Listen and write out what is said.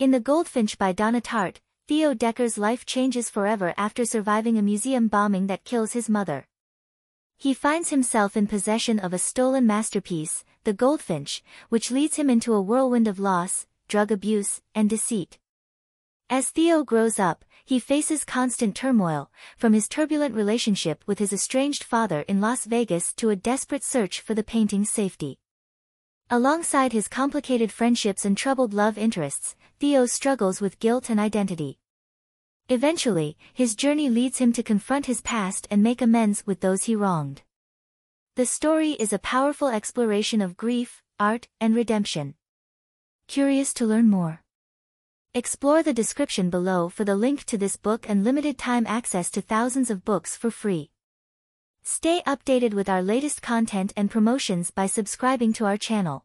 In The Goldfinch by Donna Tartt, Theo Decker's life changes forever after surviving a museum bombing that kills his mother. He finds himself in possession of a stolen masterpiece, The Goldfinch, which leads him into a whirlwind of loss, drug abuse, and deceit. As Theo grows up, he faces constant turmoil, from his turbulent relationship with his estranged father in Las Vegas to a desperate search for the painting's safety. Alongside his complicated friendships and troubled love interests, Theo struggles with guilt and identity. Eventually, his journey leads him to confront his past and make amends with those he wronged. The story is a powerful exploration of grief, art, and redemption. Curious to learn more? Explore the description below for the link to this book and limited time access to thousands of books for free. Stay updated with our latest content and promotions by subscribing to our channel.